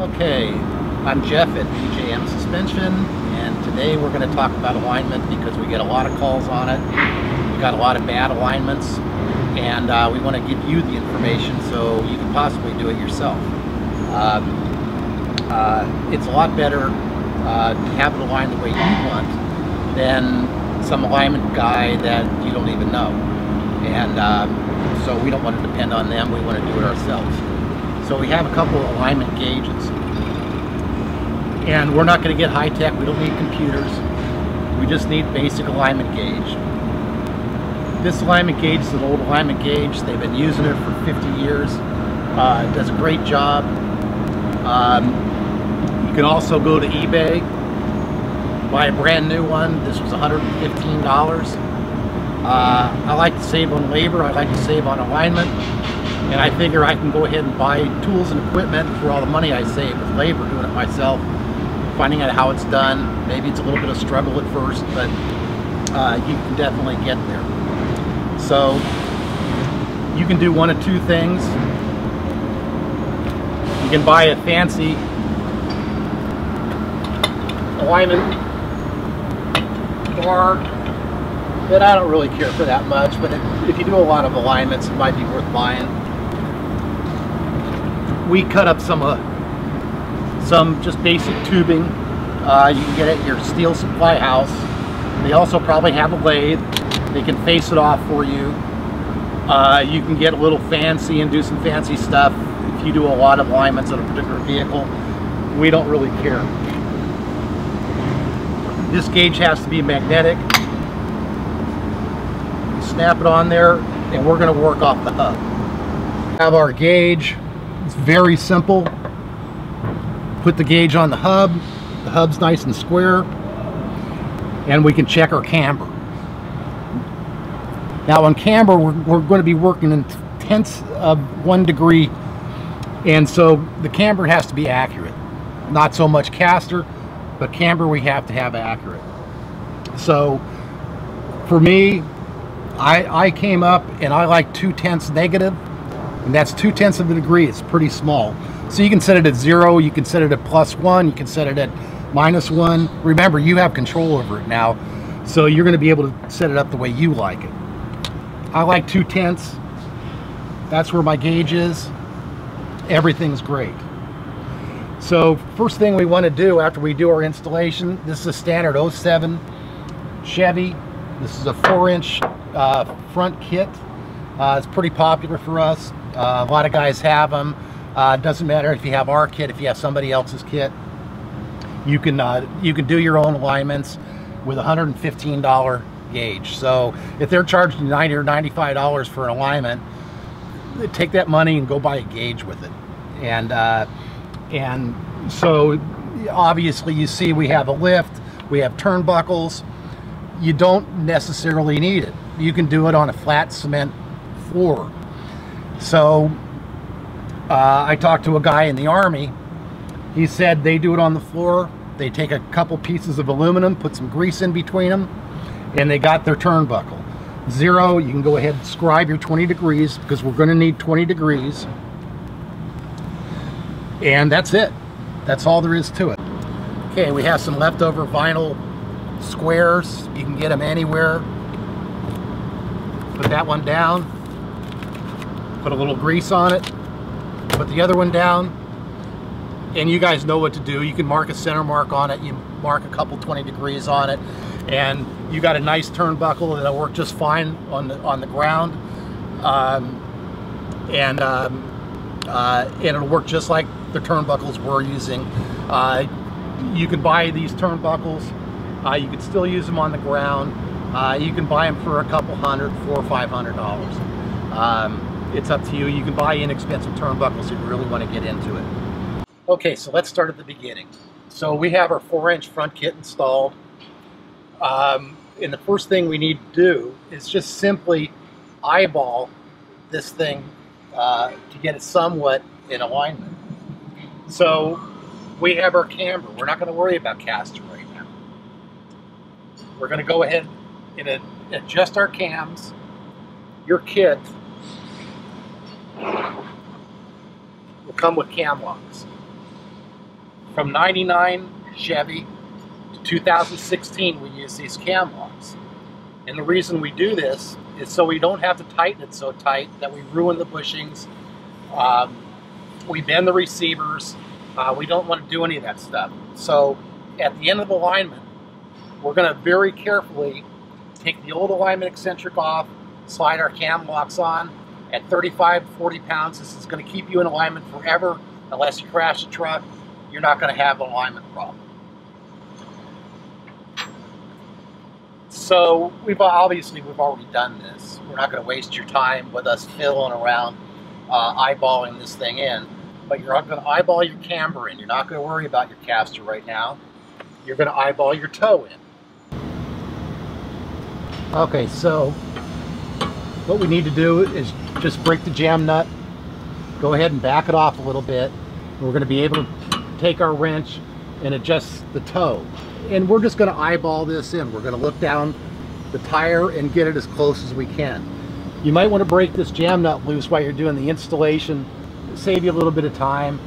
Okay, I'm Jeff at DJM Suspension, and today we're going to talk about alignment because we get a lot of calls on it. We got a lot of bad alignments, and uh, we want to give you the information so you can possibly do it yourself. Um, uh, it's a lot better uh, to have it aligned the way you want than some alignment guy that you don't even know. And uh, so we don't want to depend on them, we want to do it ourselves. So we have a couple of alignment gauges. And we're not going to get high tech, we don't need computers. We just need basic alignment gauge. This alignment gauge is an old alignment gauge. They've been using it for 50 years. Uh, it does a great job. Um, you can also go to eBay, buy a brand new one. This was $115. Uh, I like to save on labor, I like to save on alignment, and I figure I can go ahead and buy tools and equipment for all the money I save with labor doing it myself, finding out how it's done. Maybe it's a little bit of struggle at first, but uh, you can definitely get there. So you can do one of two things. You can buy a fancy alignment bar that I don't really care for that much, but if you do a lot of alignments, it might be worth buying. We cut up some uh, some just basic tubing. Uh, you can get it at your steel supply house. They also probably have a lathe. They can face it off for you. Uh, you can get a little fancy and do some fancy stuff if you do a lot of alignments on a particular vehicle. We don't really care. This gauge has to be magnetic. Snap it on there and we're going to work off the hub. Have our gauge. It's very simple. Put the gauge on the hub. The hub's nice and square. And we can check our camber. Now on camber, we're, we're going to be working in tenths of one degree. And so the camber has to be accurate. Not so much caster, but camber we have to have accurate. So for me, I, I came up and I like two tenths negative, and that's two tenths of a degree. It's pretty small. So you can set it at zero, you can set it at plus one, you can set it at minus one. Remember, you have control over it now, so you're going to be able to set it up the way you like it. I like two tenths. That's where my gauge is. Everything's great. So first thing we want to do after we do our installation, this is a standard 07 Chevy. This is a four inch uh, front kit. Uh, it's pretty popular for us. Uh, a lot of guys have them. Uh, doesn't matter if you have our kit, if you have somebody else's kit. You can, uh, you can do your own alignments with a $115 gauge. So if they're charging 90 or $95 for an alignment, take that money and go buy a gauge with it. And uh, and so obviously you see we have a lift, we have turnbuckles. You don't necessarily need it. You can do it on a flat cement floor. So uh, I talked to a guy in the Army. He said they do it on the floor. They take a couple pieces of aluminum, put some grease in between them, and they got their turnbuckle. Zero, you can go ahead and scribe your 20 degrees because we're going to need 20 degrees. And that's it. That's all there is to it. Okay, we have some leftover vinyl squares. You can get them anywhere. Put that one down. Put a little grease on it. Put the other one down. And you guys know what to do. You can mark a center mark on it. You mark a couple 20 degrees on it. And you got a nice turnbuckle that'll work just fine on the, on the ground. Um, and um, uh, and it'll work just like the turnbuckles we're using. Uh, you can buy these turnbuckles. Uh, you can still use them on the ground. Uh, you can buy them for a couple hundred, four or five hundred dollars. Um, it's up to you. You can buy inexpensive turnbuckles if you really want to get into it. Okay, so let's start at the beginning. So we have our four-inch front kit installed. Um, and the first thing we need to do is just simply eyeball this thing uh, to get it somewhat in alignment. So we have our camber. We're not going to worry about caster right now. We're going to go ahead and adjust our cams. Your kit will come with cam locks. From 99 Chevy to 2016, we use these cam locks. And the reason we do this is so we don't have to tighten it so tight that we ruin the bushings. Um, we bend the receivers. Uh, we don't want to do any of that stuff. So at the end of the alignment, we're going to very carefully take the old alignment eccentric off, slide our cam locks on. At 35, 40 pounds, this is going to keep you in alignment forever. Unless you crash the truck, you're not going to have an alignment problem. So we've obviously we've already done this. We're not going to waste your time with us fiddling around, uh, eyeballing this thing in. But you're not going to eyeball your camber in. You're not going to worry about your caster right now. You're going to eyeball your toe in. Okay, so what we need to do is just break the jam nut, go ahead and back it off a little bit. We're going to be able to take our wrench and adjust the toe. And we're just going to eyeball this in. We're going to look down the tire and get it as close as we can. You might want to break this jam nut loose while you're doing the installation, save you a little bit of time.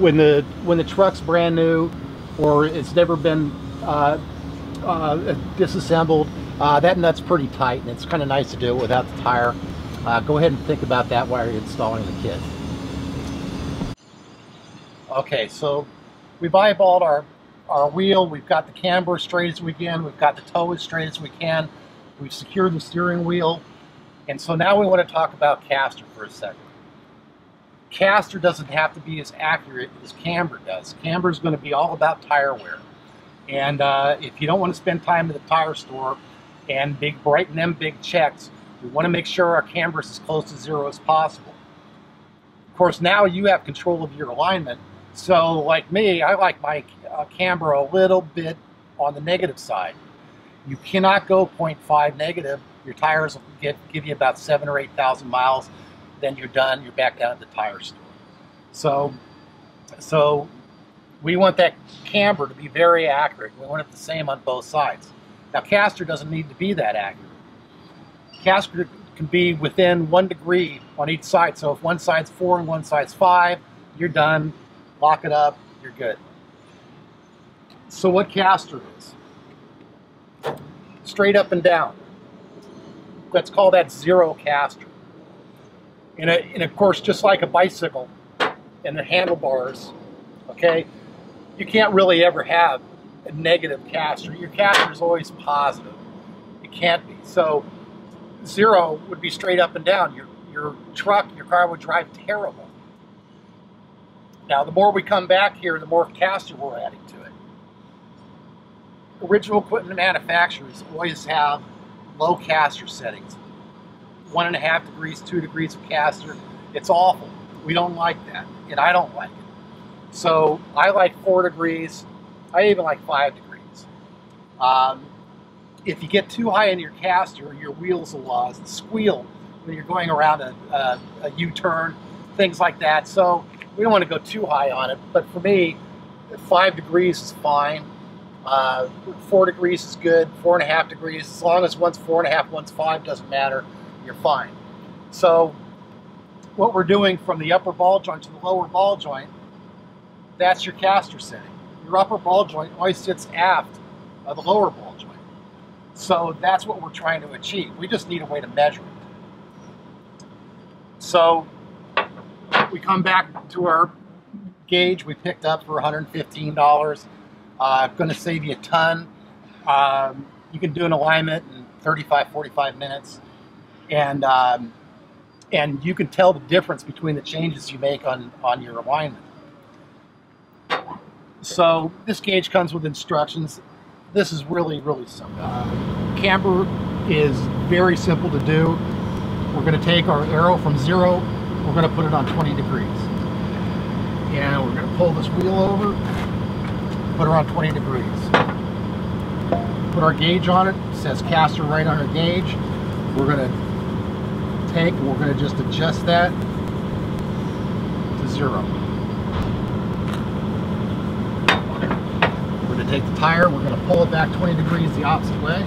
When the when the truck's brand new or it's never been uh, uh, disassembled, uh, that nut's pretty tight and it's kind of nice to do it without the tire. Uh, go ahead and think about that while you're installing the kit. Okay, so we've eyeballed our, our wheel, we've got the camber as straight as we can, we've got the toe as straight as we can, we've secured the steering wheel, and so now we want to talk about caster for a second. Caster doesn't have to be as accurate as camber does. Camber is going to be all about tire wear. And uh, if you don't want to spend time at the tire store, and big brighten them big checks. We want to make sure our camber is as close to zero as possible. Of course, now you have control of your alignment. So like me, I like my uh, camber a little bit on the negative side. You cannot go 0.5 negative. Your tires will get, give you about seven or 8,000 miles. Then you're done. You're back down at the tire store. So, so we want that camber to be very accurate. We want it the same on both sides. Now, caster doesn't need to be that accurate. Caster can be within one degree on each side. So if one side's four and one side's five, you're done. Lock it up, you're good. So what caster is? Straight up and down. Let's call that zero caster. And, and of course, just like a bicycle and the handlebars, okay, you can't really ever have a negative caster. Your caster is always positive. It can't be. So zero would be straight up and down. Your, your truck, your car would drive terrible. Now, the more we come back here, the more caster we're adding to it. Original equipment manufacturers always have low caster settings. One and a half degrees, two degrees of caster. It's awful. We don't like that, and I don't like it. So I like four degrees, I even like five degrees. Um, if you get too high in your caster, your wheels will uh, squeal when you're going around a a, a U-turn, things like that. So we don't want to go too high on it. But for me, five degrees is fine. Uh, four degrees is good. Four and a half degrees, as long as one's four and a half, one's five, doesn't matter. You're fine. So what we're doing from the upper ball joint to the lower ball joint, that's your caster setting your upper ball joint always sits aft of the lower ball joint. So that's what we're trying to achieve. We just need a way to measure it. So we come back to our gauge we picked up for $115. Uh, going to save you a ton. Um, you can do an alignment in 35, 45 minutes. And um, and you can tell the difference between the changes you make on, on your alignment. So this gauge comes with instructions. This is really, really simple. Uh, camber is very simple to do. We're going to take our arrow from zero, we're going to put it on 20 degrees. And we're going to pull this wheel over, put her on 20 degrees. Put our gauge on it, it says caster right on our gauge. We're going to take, we're going to just adjust that to zero. Take the tire, we're going to pull it back 20 degrees the opposite way.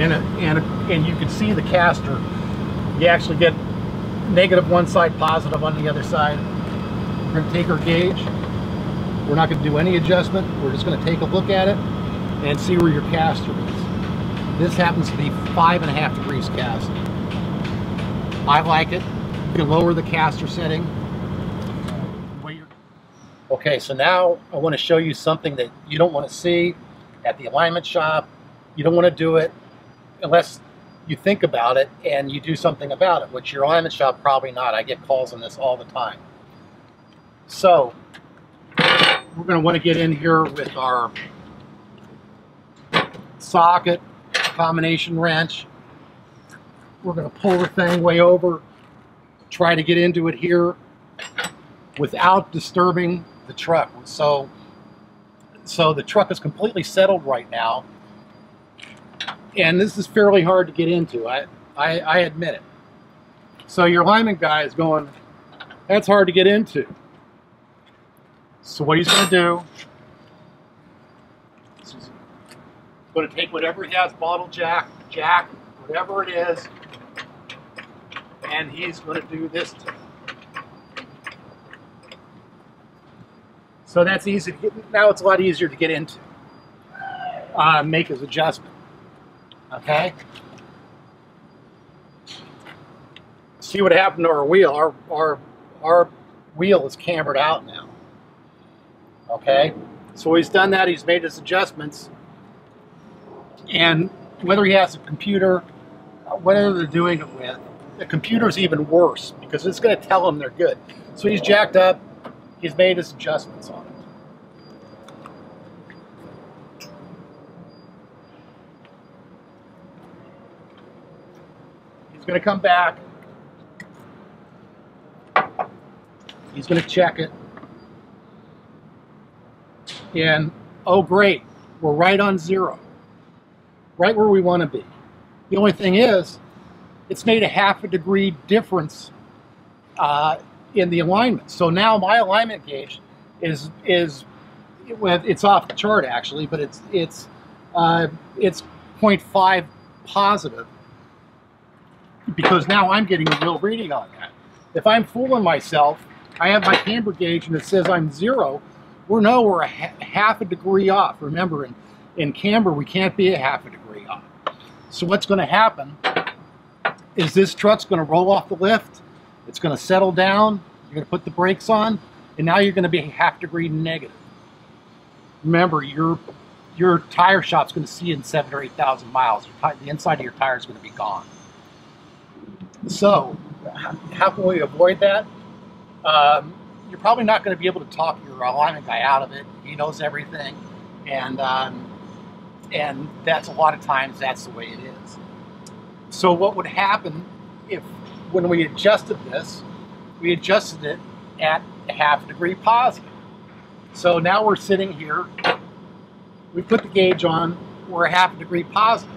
And, and, and you can see the caster. You actually get negative one side, positive on the other side. We're going to take our gauge. We're not going to do any adjustment. We're just going to take a look at it and see where your caster is. This happens to be five and a half degrees cast. I like it. You can lower the caster setting. Okay, so now I want to show you something that you don't want to see at the alignment shop. You don't want to do it unless you think about it and you do something about it, which your alignment shop probably not. I get calls on this all the time. So we're going to want to get in here with our socket combination wrench. We're going to pull the thing way over, try to get into it here without disturbing the truck. So, so the truck is completely settled right now and this is fairly hard to get into. I, I, I admit it. So your alignment guy is going, that's hard to get into. So what he's going to do is he's going to take whatever he has, bottle jack, jack, whatever it is, and he's going to do this to So that's easy. To get, now it's a lot easier to get into. Uh, make his adjustment. Okay? See what happened to our wheel. Our, our, our wheel is cambered out now. Okay? So he's done that. He's made his adjustments. And whether he has a computer, whatever they're doing it with, the computer's even worse because it's going to tell him they're good. So he's jacked up. He's made his adjustments on it. He's going to come back. He's going to check it. And, oh great, we're right on zero. Right where we want to be. The only thing is, it's made a half a degree difference uh, in the alignment. So now my alignment gauge is is it's off the chart actually, but it's it's uh, it's 0.5 positive because now I'm getting a real reading on that. If I'm fooling myself, I have my camber gauge and it says I'm zero, We're no, we're a ha half a degree off. Remember, in, in camber, we can't be a half a degree off. So what's going to happen is this truck's going to roll off the lift, it's going to settle down, you're going to put the brakes on, and now you're going to be half degree negative. Remember, your your tire shop's going to see in seven or 8,000 miles. the inside of your tire is going to be gone. So, how can we avoid that? Um, you're probably not going to be able to talk your alignment guy out of it. He knows everything, and um, and that's a lot of times that's the way it is. So, what would happen if when we adjusted this, we adjusted it at a half degree positive. So now we're sitting here. We put the gauge on. We're a half degree positive.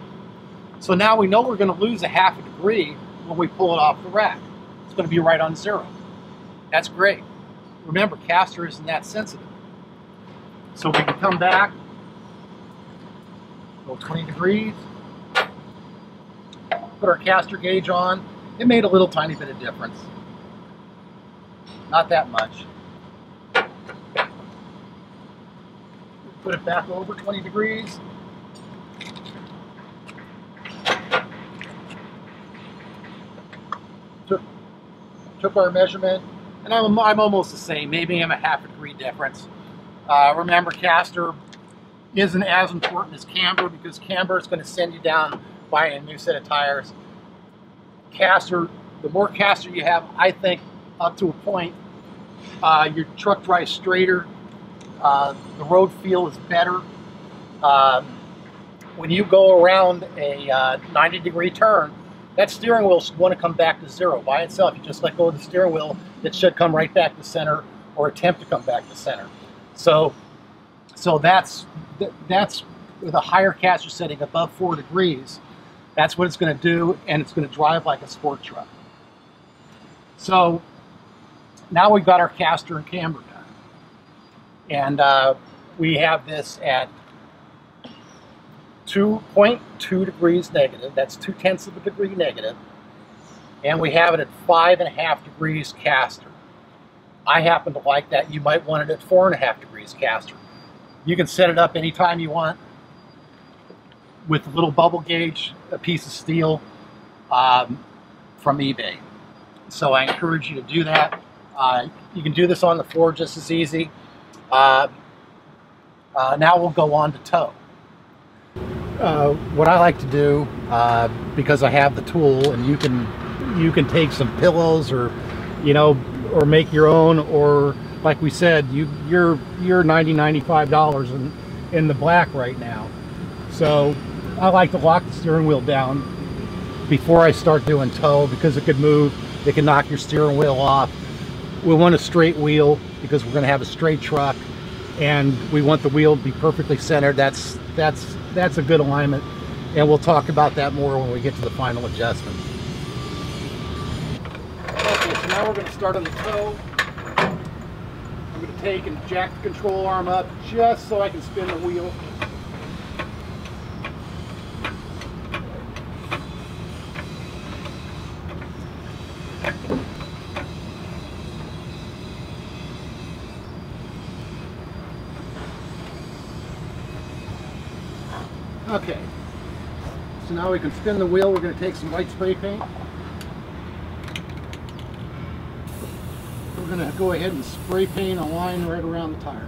So now we know we're going to lose a half a degree when we pull it off the rack. It's going to be right on zero. That's great. Remember, caster isn't that sensitive. So we can come back, go 20 degrees, put our caster gauge on. It made a little tiny bit of difference. Not that much. Put it back over 20 degrees. took our measurement, and I'm, I'm almost the same. Maybe I'm a half a degree difference. Uh, remember, caster isn't as important as camber because camber is going to send you down buying a new set of tires. Caster, the more caster you have, I think, up to a point, uh, your truck drives straighter. Uh, the road feel is better. Um, when you go around a uh, 90 degree turn, that steering wheel should want to come back to zero by itself. You just let go of the steering wheel, it should come right back to center or attempt to come back to center. So, so that's that's with a higher caster setting above four degrees. That's what it's going to do, and it's going to drive like a sport truck. So now we've got our caster and camber done, and uh, we have this at 2.2 degrees negative. That's two tenths of a degree negative. and we have it at five and a half degrees caster. I happen to like that. You might want it at four and a half degrees caster. You can set it up anytime you want with a little bubble gauge, a piece of steel um, from eBay. So I encourage you to do that. Uh, you can do this on the floor just as easy. Uh, uh, now we'll go on to toe. Uh, what I like to do, uh, because I have the tool, and you can you can take some pillows or you know or make your own, or like we said, you you're you're 90 95 dollars in in the black right now. So I like to lock the steering wheel down before I start doing toe because it could move. It can knock your steering wheel off. We want a straight wheel because we're going to have a straight truck and we want the wheel to be perfectly centered. That's that's that's a good alignment, and we'll talk about that more when we get to the final adjustment. Okay, so now we're going to start on the toe. I'm going to take and jack the control arm up just so I can spin the wheel. Okay, so now we can spin the wheel. We're going to take some white spray paint. We're going to go ahead and spray paint a line right around the tire.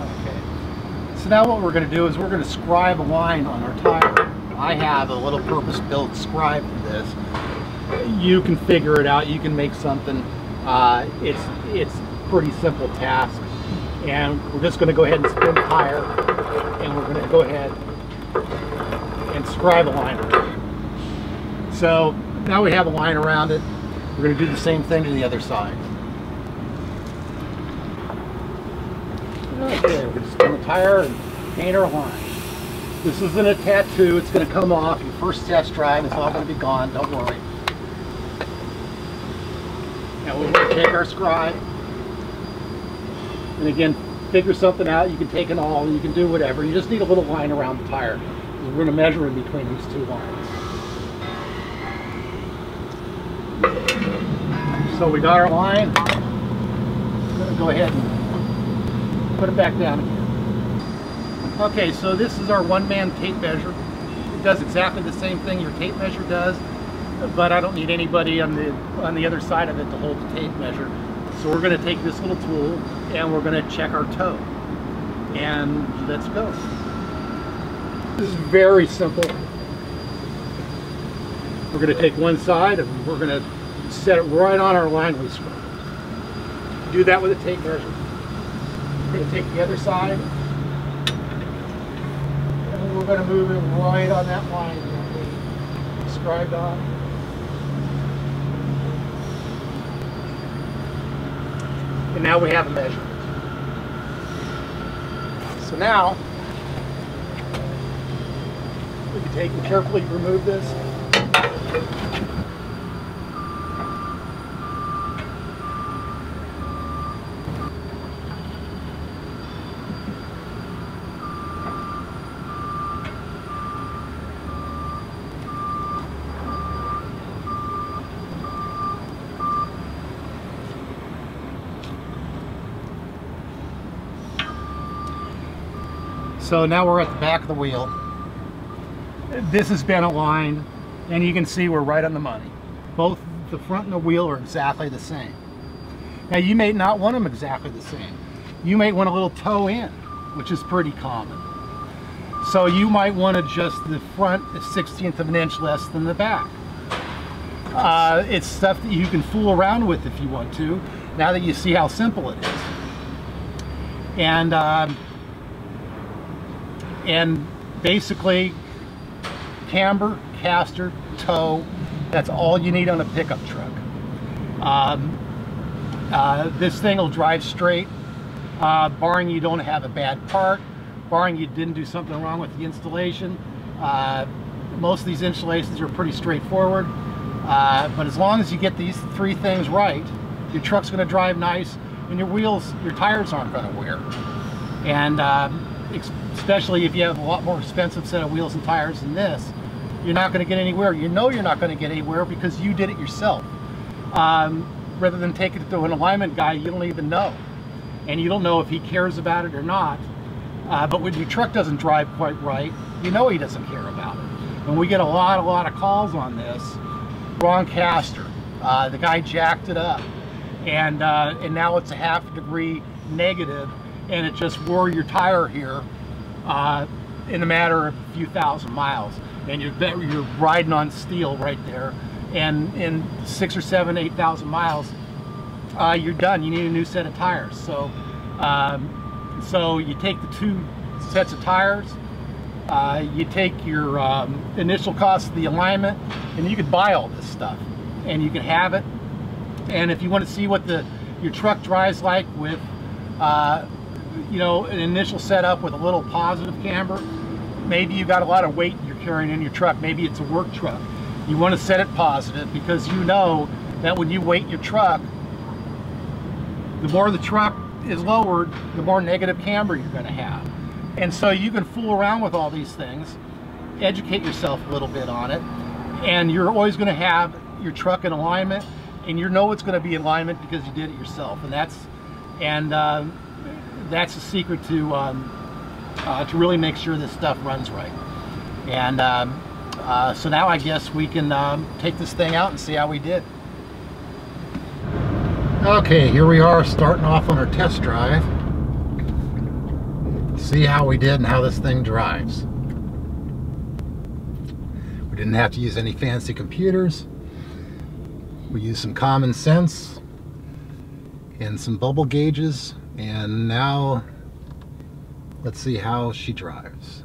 Okay, so now what we're going to do is we're going to scribe a line on our tire. I have a little purpose-built scribe for this. You can figure it out. You can make something. Uh, it's it's pretty simple task. And we're just going to go ahead and spin the tire, and we're going to go ahead and scribe a line around. So now we have a line around it. We're going to do the same thing to the other side. Okay, we're going to spin the tire and paint our line. This isn't a tattoo, it's going to come off. Your first test drive, it's all going to be gone, don't worry. Now we're going to take our scribe, and again, figure something out. You can take an awl, you can do whatever. You just need a little line around the tire. We're going to measure in between these two lines. So we got our line. I'm going to go ahead and put it back down again. Okay, so this is our one-man tape measure. It does exactly the same thing your tape measure does, but I don't need anybody on the on the other side of it to hold the tape measure. So we're going to take this little tool and we're going to check our toe. And let's go. This is very simple. We're going to take one side and we're going to set it right on our line we scrubbed. Do that with a tape measure. We're going to take the other side and we're going to move it right on that line that we scribed on. And now we have a measurement. So now, we can take and carefully remove this. So now we're at the back of the wheel. This has been aligned and you can see we're right on the money. Both the front and the wheel are exactly the same. Now you may not want them exactly the same. You may want a little toe in, which is pretty common. So you might want to adjust the front a 16th of an inch less than the back. Uh, it's stuff that you can fool around with if you want to, now that you see how simple it is. And um, and basically camber, caster, toe, that's all you need on a pickup truck. Um, uh, this thing will drive straight, uh, barring you don't have a bad part, barring you didn't do something wrong with the installation. Uh, most of these installations are pretty straightforward, uh, but as long as you get these three things right, your truck's going to drive nice and your wheels, your tires aren't going to wear. And um, especially if you have a lot more expensive set of wheels and tires than this, you're not going to get anywhere. You know you're not going to get anywhere because you did it yourself. Um, rather than take it to an alignment guy you don't even know. And you don't know if he cares about it or not. Uh, but when your truck doesn't drive quite right, you know he doesn't care about it. And we get a lot, a lot of calls on this. Wrong caster. Uh, the guy jacked it up. And, uh, and now it's a half degree negative and it just wore your tire here uh, in a matter of a few thousand miles. And you're, you're riding on steel right there. And in six or seven, 8,000 miles, uh, you're done. You need a new set of tires. So, um, so you take the two sets of tires, uh, you take your um, initial cost of the alignment, and you could buy all this stuff. And you can have it. And if you want to see what the your truck drives like with uh, you know, an initial setup with a little positive camber. Maybe you got a lot of weight you're carrying in your truck. Maybe it's a work truck. You want to set it positive because you know that when you weight your truck, the more the truck is lowered, the more negative camber you're going to have. And so you can fool around with all these things, educate yourself a little bit on it, and you're always going to have your truck in alignment, and you know it's going to be in alignment because you did it yourself. And that's, and uh, that's the secret to um, uh, to really make sure this stuff runs right. And um, uh, so now I guess we can um, take this thing out and see how we did. Okay, here we are starting off on our test drive. See how we did and how this thing drives. We didn't have to use any fancy computers. We used some common sense and some bubble gauges and now, let's see how she drives.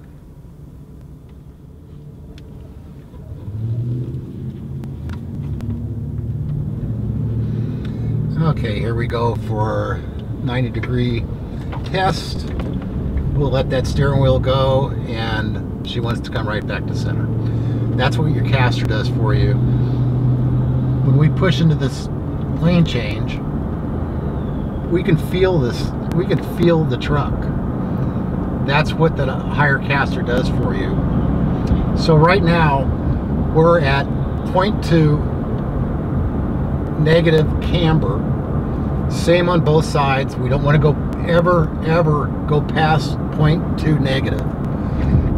Okay, here we go for 90 degree test. We'll let that steering wheel go and she wants to come right back to center. That's what your caster does for you. When we push into this lane change, we can feel this, we can feel the truck. That's what the higher caster does for you. So right now, we're at 0.2 negative camber. Same on both sides. We don't want to go ever, ever go past 0.2 negative.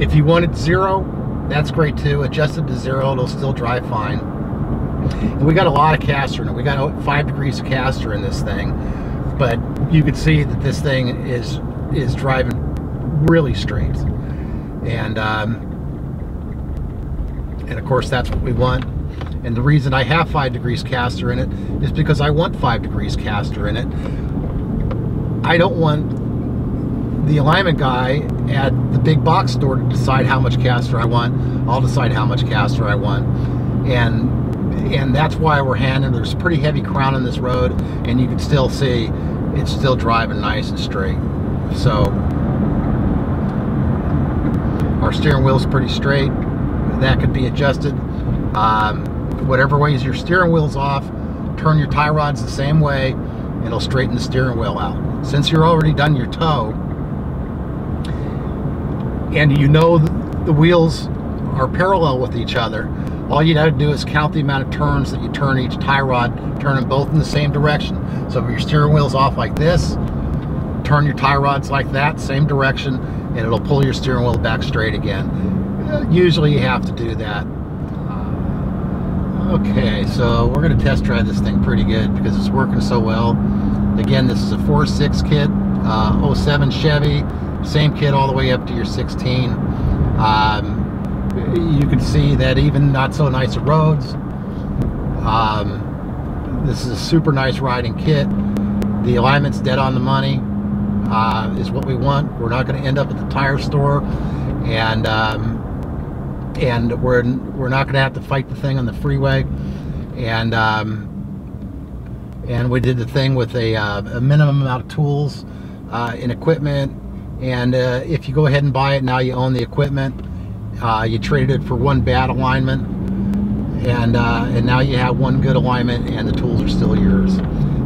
If you wanted zero, that's great too. Adjusted to zero, it'll still drive fine. And we got a lot of caster in it. We got five degrees of caster in this thing but you can see that this thing is is driving really straight. And um, and of course that's what we want. And the reason I have five degrees caster in it is because I want five degrees caster in it. I don't want the alignment guy at the big box store to decide how much caster I want. I'll decide how much caster I want. And and that's why we're handing there's pretty heavy crown in this road and you can still see it's still driving nice and straight. So our steering wheel is pretty straight. That could be adjusted. Um, whatever ways your steering wheel's off turn your tie rods the same way and it'll straighten the steering wheel out. Since you're already done your toe and you know the wheels are parallel with each other all you got to do is count the amount of turns that you turn each tie rod, turn them both in the same direction. So if your steering wheel's off like this, turn your tie rods like that, same direction, and it'll pull your steering wheel back straight again. Uh, usually you have to do that. Uh, okay, so we're to test drive this thing pretty good because it's working so well. Again, this is a 4.6 kit, uh, 07 Chevy, same kit all the way up to your 16. Um, you can see that even not so nice roads. Um, this is a super nice riding kit. The alignment's dead on the money uh, is what we want. We're not going to end up at the tire store. And um, and we're we're not going to have to fight the thing on the freeway. And um, and we did the thing with a, uh, a minimum amount of tools uh, and equipment. And uh, if you go ahead and buy it now you own the equipment uh, you traded it for one bad alignment, and uh, and now you have one good alignment, and the tools are still yours.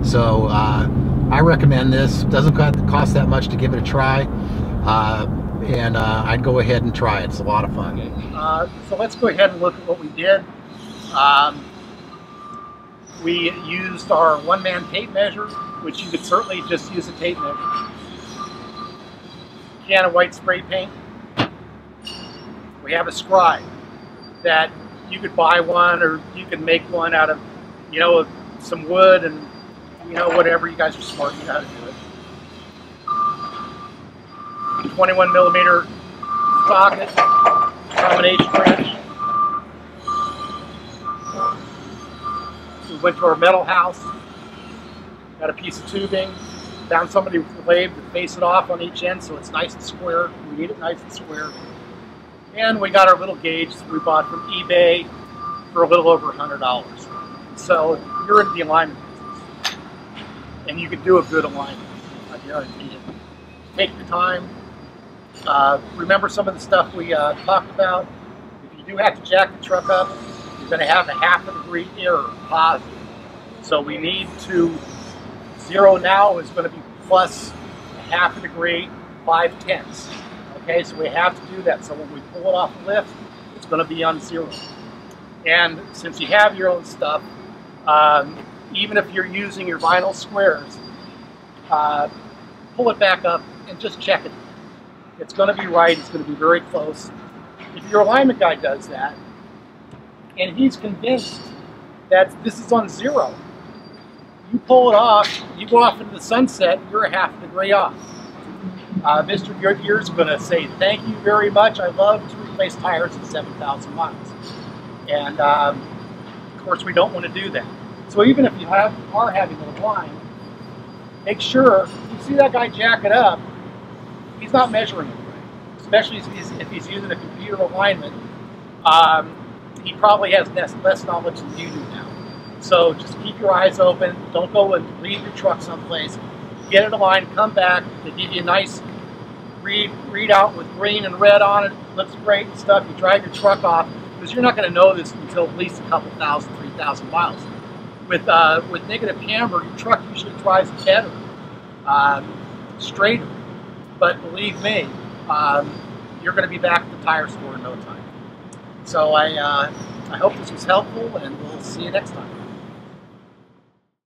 So uh, I recommend this. Doesn't cost that much to give it a try. Uh, and uh, I'd go ahead and try it. It's a lot of fun. So let's go ahead and look at what we did. Um, we used our one-man tape measure, which you could certainly just use a tape measure. Can of white spray paint. We have a scribe that you could buy one or you could make one out of, you know, some wood and, you know, whatever. You guys are smart. You know how to do it. 21 millimeter socket, combination wrench. We went to our metal house, got a piece of tubing, found somebody with a lathe to face it off on each end so it's nice and square. We need it nice and square. And we got our little gauge that we bought from eBay for a little over $100. So you're in the alignment business, and you can do a good alignment. Take the time. Uh, remember some of the stuff we uh, talked about. If you do have to jack the truck up, you're going to have a half a degree error positive. So we need to zero now is going to be plus a half a degree, five tenths. Okay, so we have to do that. So when we pull it off the lift, it's going to be on zero. And since you have your own stuff, um, even if you're using your vinyl squares, uh, pull it back up and just check it. It's going to be right. It's going to be very close. If your alignment guy does that, and he's convinced that this is on zero, you pull it off, you go off into the sunset, you're a half degree off. Uh, Mr. Goodyear's going to say, thank you very much. I love to replace tires at 7,000 miles. And um, of course, we don't want to do that. So even if you have, are having a line, make sure you see that guy jack it up, he's not measuring it right. Especially if he's, if he's using a computer alignment, um, he probably has less, less knowledge than you do now. So just keep your eyes open. Don't go and leave your truck someplace. Get it aligned, come back. They give you a nice read read out with green and red on it. Looks great and stuff. You drive your truck off because you're not going to know this until at least a couple thousand, three thousand miles. With uh, with negative camber, your truck usually drives better, um, straighter. But believe me, um, you're going to be back at the tire store in no time. So I uh, I hope this was helpful, and we'll see you next time.